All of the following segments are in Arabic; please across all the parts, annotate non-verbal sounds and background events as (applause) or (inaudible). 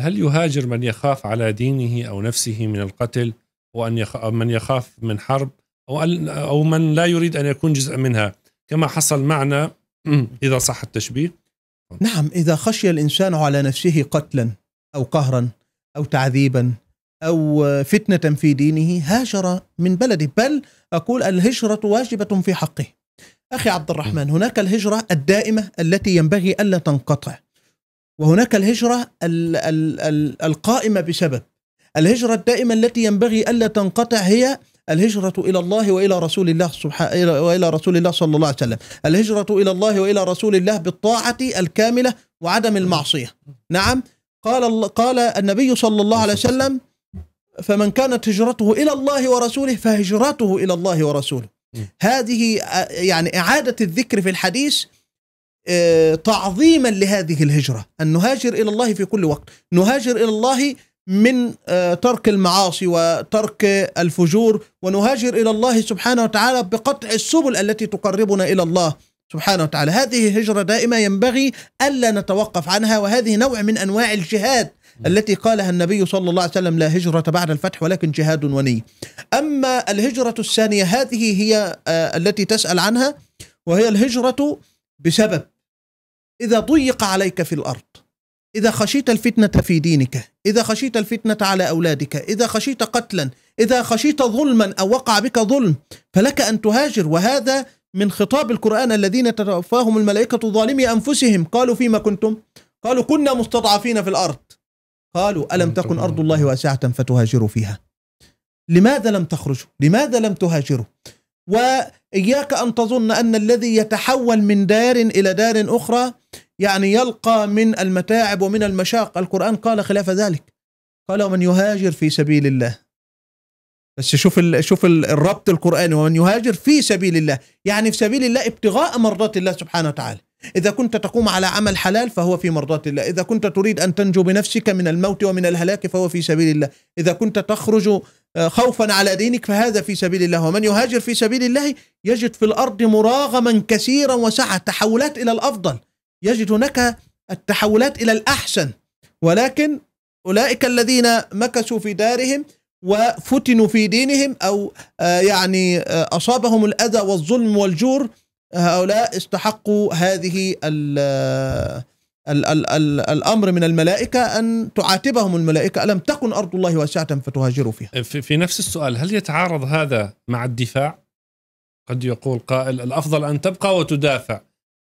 هل يهاجر من يخاف على دينه أو نفسه من القتل وأن يخ... من يخاف من حرب أو, أو من لا يريد أن يكون جزء منها؟ كما حصل معنا (clears throat) إذا صح التشبيه. نعم إذا خشي الإنسان على نفسه قتلا أو قهرا أو تعذيبا أو فتنة في دينه هاجر من بلده. بل أقول الهجرة واجبة في حقه. أخي عبد الرحمن هناك الهجرة الدائمة التي ينبغي ألا تنقطع. وهناك الهجرة ال ال ال القائمة بسبب. الهجرة الدائمة التي ينبغي ألا تنقطع هي الهجرة إلى الله وإلى رسول الله سبحانه وإلى رسول الله صلى الله عليه وسلم. الهجرة إلى الله وإلى رسول الله بالطاعة الكاملة وعدم المعصية. نعم. قال قال النبي صلى الله عليه وسلم فمن كانت هجرته إلى الله ورسوله فهجرته إلى الله ورسوله. هذه يعني إعادة الذكر في الحديث تعظيما لهذه الهجرة أن نهاجر إلى الله في كل وقت. نهاجر إلى الله من آه، ترك المعاصي وترك الفجور ونهاجر إلى الله سبحانه وتعالى بقطع السبل التي تقربنا إلى الله سبحانه وتعالى. هذه هجرة دائمة ينبغي ألا نتوقف عنها وهذه نوع من أنواع الجهاد التي قالها النبي صلى الله عليه وسلم لا هجرة بعد الفتح ولكن جهاد وني. أما الهجرة الثانية هذه هي آه، التي تسأل عنها وهي الهجرة بسبب إذا ضيق عليك في الأرض إذا خشيت الفتنة في دينك إذا خشيت الفتنة على أولادك إذا خشيت قتلا إذا خشيت ظلما أو وقع بك ظلم فلك أن تهاجر. وهذا من خطاب القرآن الذين تتوفاهم الملائكة ظالمي أنفسهم. قالوا فيما كنتم؟ قالوا كنا مستضعفين في الأرض. قالوا ألم تكن أرض الله واسعة فتهاجروا فيها؟ لماذا لم تخرجوا؟ لماذا لم تهاجروا؟ وإياك أن تظن أن الذي يتحول من دار إلى دار أخرى يعني يلقى من المتاعب ومن المشاق. القرآن قال خلاف ذلك. قال ومن يهاجر في سبيل الله. بس شوف ال شوف الربط القرآني. ومن يهاجر في سبيل الله. يعني في سبيل الله ابتغاء مرضات الله سبحانه وتعالى. إذا كنت تقوم على عمل حلال فهو في مرضات الله. إذا كنت تريد أن تنجو بنفسك من الموت ومن الهلاك فهو في سبيل الله. إذا كنت تخرج خوفا على دينك فهذا في سبيل الله. ومن يهاجر في سبيل الله يجد في الأرض مراغما كثيرا وسعة. تحولات إلى الأفضل. يجد هناك التحولات إلى الأحسن. ولكن أولئك الذين مكثوا في دارهم وفتنوا في دينهم أو آه، يعني آه، أصابهم الأذى والظلم والجور هؤلاء استحقوا هذه ال ال ال ال الأمر من الملائكة أن تعاتبهم الملائكة ألم تكن أرض الله واسعة فتهاجروا فيها. في, في نفس السؤال هل يتعارض هذا مع الدفاع؟ قد يقول قائل الأفضل أن تبقى وتدافع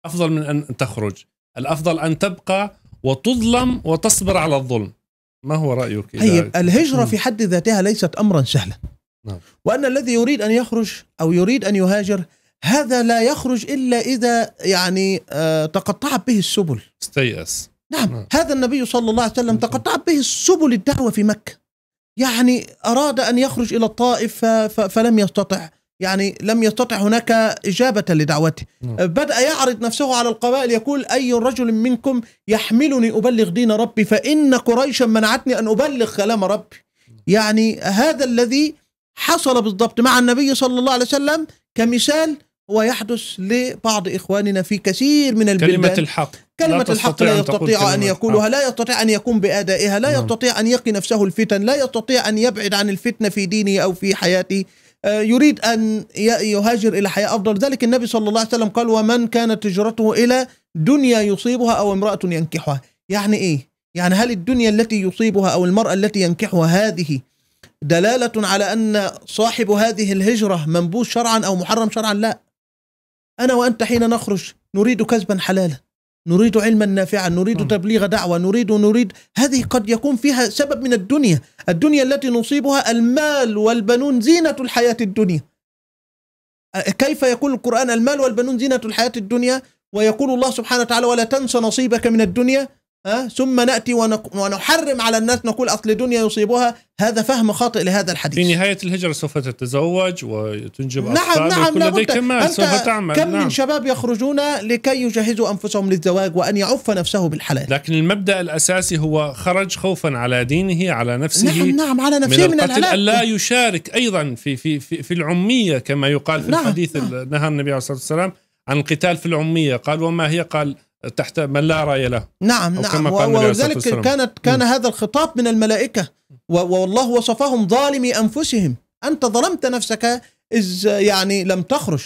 أفضل من أن تخرج الأفضل أن تبقى وتظلم وتصبر على الظلم ما هو رأيك طيب الهجرة في حد ذاتها ليست امرا سهلا نعم. وأن الذي يريد أن يخرج أو يريد أن يهاجر هذا لا يخرج إلا إذا يعني آه تقطعت به السبل. استيأس. نعم. نعم. هذا النبي صلى الله عليه وسلم تقطعت به السبل الدعوة في مكة. يعني أراد أن يخرج إلى الطائف فلم يستطع. يعني لم يستطع هناك إجابة لدعوته. نعم. بدأ يعرض نفسه على القبائل يقول أي رجل منكم يحملني أبلغ دين ربي فإن قريشا منعتني أن أبلغ كلام ربي. يعني هذا الذي حصل بالضبط مع النبي صلى الله عليه وسلم كمثال هو يحدث لبعض إخواننا في كثير من البلدان. كلمة الحق. كلمة لا الحق لا يستطيع أن يقولها لا يستطيع أن يقوم بأدائها لا نعم. يستطيع أن يقي نفسه الفتن لا يستطيع أن يبعد عن الفتنة في دينه أو في حياته. آه، يريد أن يهاجر إلى حياة أفضل. ذلك النبي صلى الله عليه وسلم قال ومن كانت هجرته إلى دنيا يصيبها أو امرأة ينكحها. يعني إيه؟ يعني هل الدنيا التي يصيبها أو المرأة التي ينكحها هذه دلالة على أن صاحب هذه الهجرة منبوذ شرعا أو محرم شرعا؟ لا. أنا وأنت حين نخرج نريد كسبا حلالا نريد علما نافعا نريد تبليغ دعوة نريد نريد. هذه قد يكون فيها سبب من الدنيا الدنيا التي نصيبها المال والبنون زينة الحياة الدنيا. كيف يقول القرآن المال والبنون زينة الحياة الدنيا؟ ويقول الله سبحانه وتعالى ولا تنس نصيبك من الدنيا أه؟ ثم نأتي ونحرم على الناس نقول أصل دنيا يصيبها. هذا فهم خاطئ لهذا الحديث. في نهاية الهجرة سوف تتزوج وتنجب نعم اطفال نعم وكل لديك مال سوف تعمل. كم نعم. من شباب يخرجون لكي يجهزوا أنفسهم للزواج وأن يعف نفسه بالحلال. لكن المبدأ الأساسي هو خرج خوفا على دينه على نفسه نعم نعم على نفسه من, من الهلاك لا يشارك أيضا في في في, في العمية كما يقال في نعم الحديث نعم. نهى النبي عليه الصلاة والسلام عن القتال في العمية. قال وما هي؟ قال تحت من لا رأي له. نعم أو نعم. كما قال ولذلك. كانت كان هذا الخطاب من الملائكة. والله وصفهم ظالمي أنفسهم. أنت ظلمت نفسك إذ يعني لم تخرج.